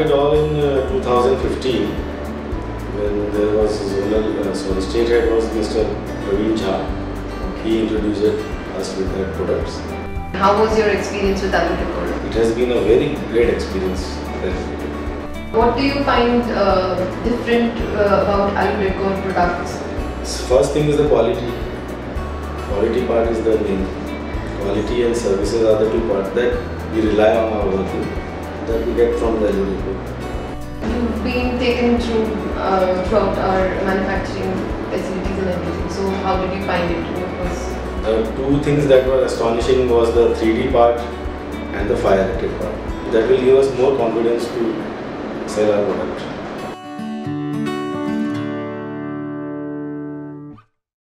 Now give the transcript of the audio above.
started all in uh, 2015 when there was zonal, uh, so the state head was Mr. Praveen He introduced us with their products. How was your experience with Aludecor? It has been a very great experience. What do you find uh, different uh, about Aludecor products? First thing is the quality. Quality part is the main. Quality and services are the two parts that we rely on our working that we get from the You've been taken through uh, throughout our manufacturing facilities and everything. So how did you find it? What was The two things that were astonishing was the 3D part and the fire rated part. That will give us more confidence to sell our product.